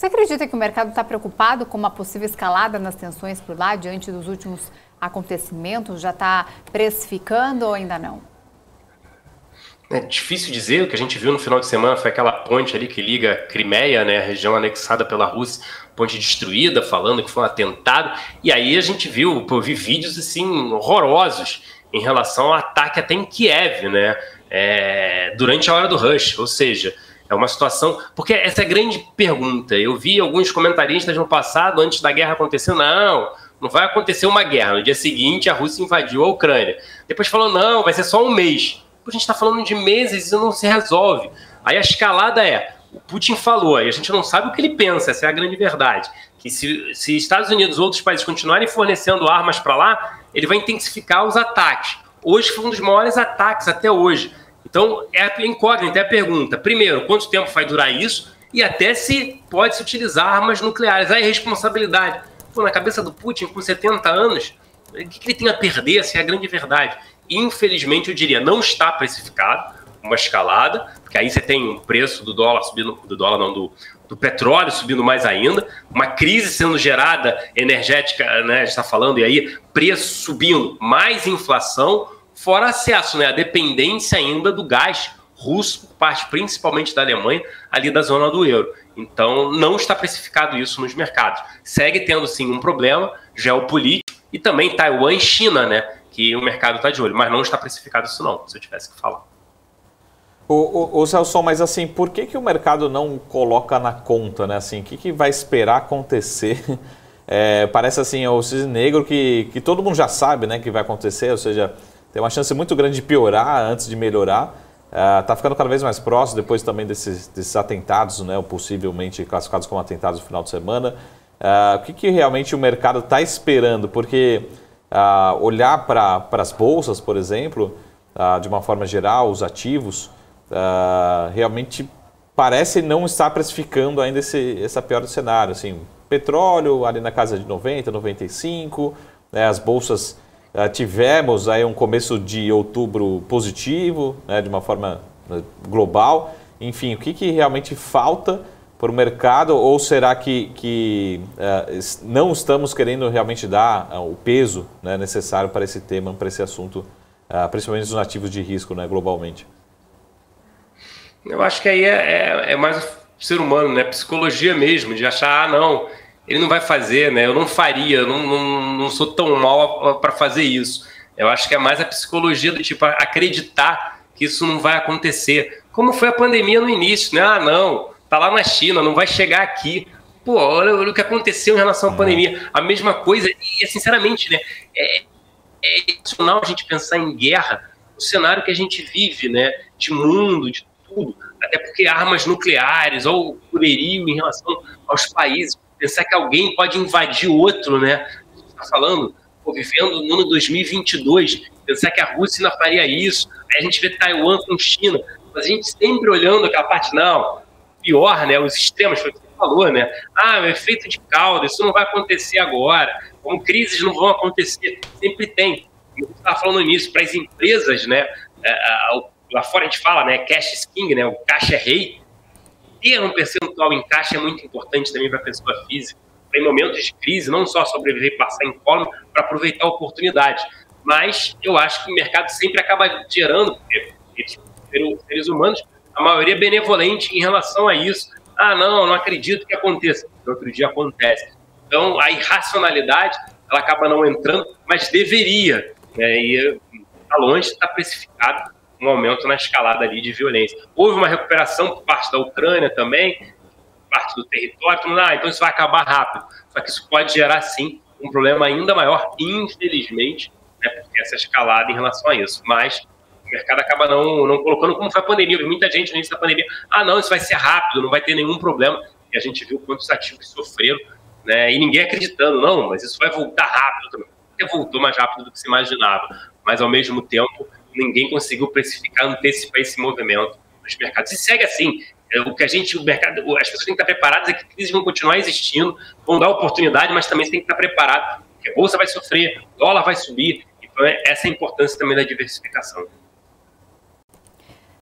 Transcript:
Você acredita que o mercado está preocupado com uma possível escalada nas tensões por lá diante dos últimos acontecimentos? Já está precificando ou ainda não? É difícil dizer, o que a gente viu no final de semana foi aquela ponte ali que liga Crimeia, né, a região anexada pela Rússia, ponte destruída, falando que foi um atentado. E aí a gente viu, eu vi vídeos assim horrorosos em relação ao ataque até em Kiev, né, é, durante a hora do rush, ou seja, é uma situação. Porque essa é a grande pergunta. Eu vi alguns comentaristas no passado, antes da guerra acontecer, não, não vai acontecer uma guerra. No dia seguinte, a Rússia invadiu a Ucrânia. Depois falou, não, vai ser só um mês. A gente está falando de meses e não se resolve. Aí a escalada é: o Putin falou, e a gente não sabe o que ele pensa, essa é a grande verdade. Que se, se Estados Unidos ou outros países continuarem fornecendo armas para lá, ele vai intensificar os ataques. Hoje foi um dos maiores ataques até hoje. Então, é a incógnita, é a pergunta. Primeiro, quanto tempo vai durar isso? E até se pode se utilizar armas nucleares. Aí, responsabilidade. Pô, na cabeça do Putin, com 70 anos, o que ele tem a perder? Essa é a grande verdade. Infelizmente, eu diria, não está precificado uma escalada, porque aí você tem um preço do dólar subindo, do dólar não, do, do petróleo subindo mais ainda, uma crise sendo gerada energética, né, está falando, e aí preço subindo, mais inflação, fora acesso, né, a dependência ainda do gás russo, parte principalmente da Alemanha, ali da zona do euro. Então, não está precificado isso nos mercados. Segue tendo, sim, um problema geopolítico e também Taiwan e China, né, que o mercado está de olho, mas não está precificado isso não, se eu tivesse que falar. O, o, o Celso, mas assim, por que, que o mercado não coloca na conta, né? Assim, o que, que vai esperar acontecer? É, parece assim, o cisne negro que, que todo mundo já sabe né, que vai acontecer, ou seja, tem uma chance muito grande de piorar antes de melhorar. Está uh, ficando cada vez mais próximo depois também desses, desses atentados, né, possivelmente classificados como atentados no final de semana. Uh, o que, que realmente o mercado está esperando? Porque uh, olhar para as bolsas, por exemplo, de uma forma geral, os ativos, realmente parece não estar precificando ainda esse, esse pior cenário. Assim, petróleo ali na casa de 90, 95, né, as bolsas Uh, tivemos aí um começo de outubro positivo, né, de uma forma né, global. Enfim, o que, que realmente falta para o mercado ou será que, que uh, não estamos querendo realmente dar uh, o peso né, necessário para esse tema, para esse assunto, principalmente os nativos de risco né, globalmente? Eu acho que aí é, é, é mais ser humano, né? Psicologia mesmo, de achar, ah, não, ele não vai fazer, né? Eu não faria, eu não, não, não sou tão mal para fazer isso. Eu acho que é mais a psicologia do tipo acreditar que isso não vai acontecer. Como foi a pandemia no início, né? Ah, não, tá lá na China, não vai chegar aqui. Pô, olha, olha o que aconteceu em relação à uhum. pandemia. A mesma coisa, e sinceramente, né? É, é a gente pensar em guerra, o cenário que a gente vive, né? De mundo, de tudo. Até porque armas nucleares ou poderio em relação aos países pensar que alguém pode invadir outro, né? Está falando, pô, vivendo no ano 2022, pensar que a Rússia ainda faria isso, aí a gente vê Taiwan com China, mas a gente sempre olhando aquela parte, não, pior, né? Os extremos, foi o que você falou, né? Ah, efeito de cauda, isso não vai acontecer agora, como crises não vão acontecer, sempre tem. Você estava falando nisso, para as empresas, né? É, lá fora a gente fala, né? Cash is king, né? O caixa é rei ter um percentual em caixa é muito importante também para a pessoa física, em momentos de crise, não só sobreviver e passar em colo, para aproveitar a oportunidade. Mas eu acho que o mercado sempre acaba gerando, porque seres humanos, a maioria é benevolente em relação a isso. Ah, não, não acredito que aconteça. No outro dia acontece. Então, a irracionalidade, ela acaba não entrando, mas deveria. Né? E está longe, está precificado um aumento na escalada ali de violência. Houve uma recuperação por parte da Ucrânia também, parte do território, ah, então isso vai acabar rápido. Só que isso pode gerar, sim, um problema ainda maior, infelizmente, né, porque essa escalada em relação a isso. Mas o mercado acaba não, não colocando como foi a pandemia. Muita gente início da pandemia, ah, não, isso vai ser rápido, não vai ter nenhum problema. E a gente viu quantos ativos sofreram, né, e ninguém acreditando, não, mas isso vai voltar rápido também. Até voltou mais rápido do que se imaginava. Mas, ao mesmo tempo, ninguém conseguiu precificar, antecipar esse movimento nos mercados. E segue assim. É, o que a gente, o mercado, as pessoas têm que estar preparadas é que crises vão continuar existindo, vão dar oportunidade, mas também tem que estar preparado, porque a bolsa vai sofrer, dólar vai subir. Então, é essa é a importância também da diversificação.